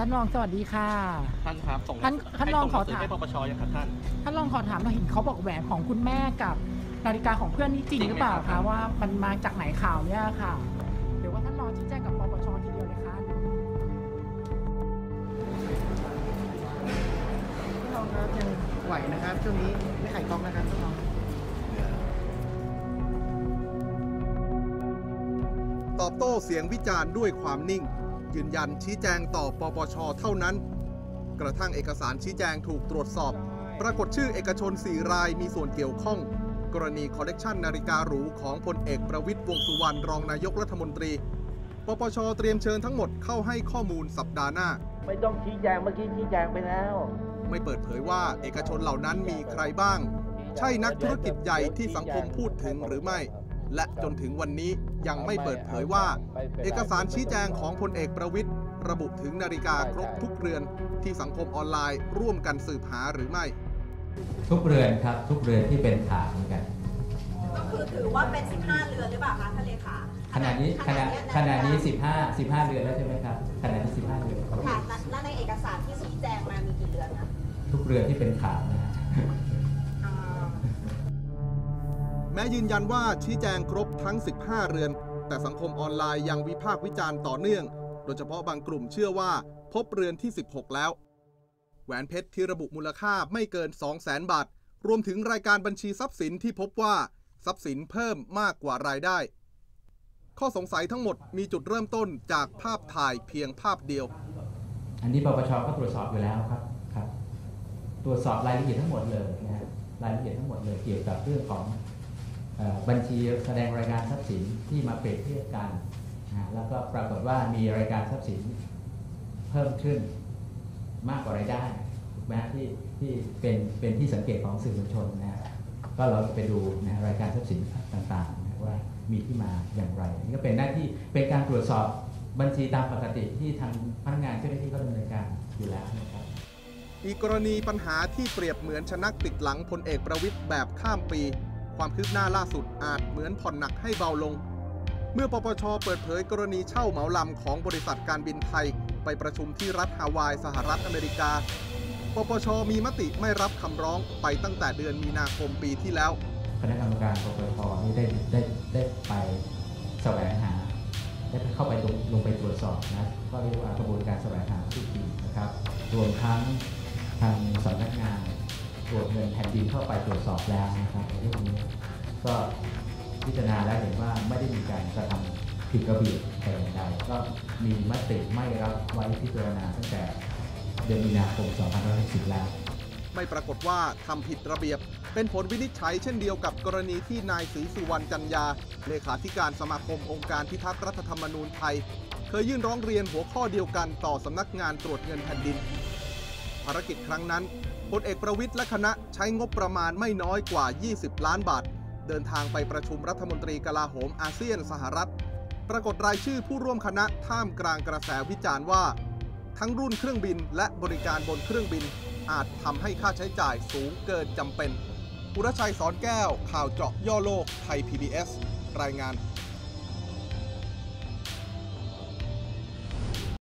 ท่านรองสวัสดีค่ะ ท่านครับส่งท่านท่านรองขอถาม ให้ปปชยังครับท่าน ท่านรองขอถามเราเห็นเขาบอกแหวนของคุณแม่กับนาฬิกาของเพื่อนนี่จริงจริงหรือเปล่าไหมครัคะบ ว่ามันมาจากไหนข่าวเนี่ยค่ะหรือว่าท่านรองชี้แจงกับปปชทีเดียวเลยคะท่านรองครับยังไหวนะครับช่วงนี้ไม่ไขกล้องนะครับท่านรองตอบโต้เสียงวิจารณ์ด้วยความนิ่ง ยืนยันชี้แจงต่อปปชเท่านั้น กระทั่งเอกสารชี้แจงถูกตรวจสอบ ปรากฏชื่อเอกชน 4 รายมีส่วนเกี่ยวข้อง กรณีคอลเลกชันนาฬิกาหรูของพลเอกประวิตร วงษ์สุวรรณรองนายกรัฐมนตรี ปปชเตรียมเชิญทั้งหมดเข้าให้ข้อมูลสัปดาห์หน้า ไม่ต้องชี้แจงเมื่อกี้ชี้แจงไปแล้ว ไม่เปิดเผยว่าเอกชนเหล่านั้นมีใครบ้าง ใช่นักธุรกิจใหญ่ที่สังคมพูดถึงหรือไม่ และจนถึงวันนี้ยังไม่เปิดเผยว่า เอกสารชี้แจงของพลเอกประวิทย์ระบุถึงนาฬิกาครบทุกเรือนที่สังคมออนไลน์ร่วมกันสืบหาหรือไม่ ทุกเรือนครับทุกเรือนที่เป็นข่าวเหมือนกัน ก็คือถือว่าเป็น 15 เรือนหรือเปล่าคะท่านเลขาขณะนี้ขณะเยขณะนี้ 15 15 เรือนแล้วใช่ไหมครับขณะนี้ 15 เรือนค่ะและในเอกสารที่ชี้แจงมามีกี่เรือนนะทุกเรือนที่เป็นข่าวนะฮะอ่าแม้ยืนยันว่าชี้แจงครบทั้ง 15 เรือน แต่สังคมออนไลน์ยังวิพากษ์วิจารณ์ต่อเนื่อง โดยเฉพาะบางกลุ่มเชื่อว่าพบเรือนที่ 16 แล้ว แหวนเพชรที่ระบุมูลค่าไม่เกิน 200,000 บาท รวมถึงรายการบัญชีทรัพย์สินที่พบว่าทรัพย์สินเพิ่มมากกว่ารายได้ ข้อสงสัยทั้งหมดมีจุดเริ่มต้นจากภาพถ่ายเพียงภาพเดียว อันนี้ปปชก็ตรวจสอบอยู่แล้วครับครับ ตรวจสอบรายละเอียดทั้งหมดเลยนะฮะรายละเอียดทั้งหมดเลยเกี่ยวกับเรื่องของ บัญชีแสดงรายการทรัพย์สินที่มาเปรียบเทียบกันแล้วก็ปรากฏว่ามีรายการทรัพย์สินเพิ่มขึ้นมากกว่ารายได้ถูกไหมที่ที่เป็นเป็นที่สังเกตของสื่อมวลชนนะก็เราจะไปดูนะรายการทรัพย์สินต่างๆนะว่ามีที่มาอย่างไรนี่ก็เป็นหน้าที่เป็นการตรวจสอบบัญชีตามปกติที่ทางพนักงานเจ้าหน้าที่ก็ดำเนินการอยู่แล้วนะครับอีกกรณีปัญหาที่เปรียบเหมือนชนักติดหลังพลเอกประวิทย์แบบข้ามปี ความคืบหน้าล่าสุดอาจเหมือนผ่อนหนักให้เบาลง เมื่อปปชเปิดเผยกรณีเช่าเหมาลำของบริษัทการบินไทย ไปประชุมที่รัฐฮาวายสหรัฐอเมริกา ปปชมีมติไม่รับคำร้องไปตั้งแต่เดือนมีนาคมปีที่แล้ว คณะกรรมการปปชนี่ได้ได้ได้ไปแสวงหาได้เข้าไปลงลงไปตรวจสอบนะก็เรียกว่ากระบวนการแสวงหาที่จริงนะครับ รวมทั้งทางสำนัก ตรวจเงินแผ่นดินเข้าไปตรวจสอบแล้วนะครับในเรื่องนี้ก็พิจารณาแล้วเห็นว่าไม่ได้มีการกระทำผิดระเบียบแต่อย่างใดก็มีมติไม่รับไว้พิจารณาตั้งแต่เดือนมีนาคม 2560 แล้ว ไม่ปรากฏว่าทำผิดระเบียบ เป็นผลวินิจฉัยเช่นเดียวกับกรณีที่นายศรีสุวรรณจันยา เลขาธิการสมาคมองค์การพิทักษ์รัฐธรรมนูญไทย เคยยื่นร้องเรียนหัวข้อเดียวกันต่อสำนักงานตรวจเงินแผ่นดิน ภารกิจครั้งนั้นพลเอกประวิทย์และคณะใช้งบประมาณไม่น้อยกว่า 20 ล้านบาท เดินทางไปประชุมรัฐมนตรีกลาโหมอาเซียนสหรัฐ ปรากฏรายชื่อผู้ร่วมคณะท่ามกลางกระแสวิจารณ์ว่า ทั้งรุ่นเครื่องบินและบริการบนเครื่องบิน อาจทำให้ค่าใช้จ่ายสูงเกินจำเป็นอุรชัยสอนแก้ว ข่าวเจาะย่อโลกไทย PBS รายงาน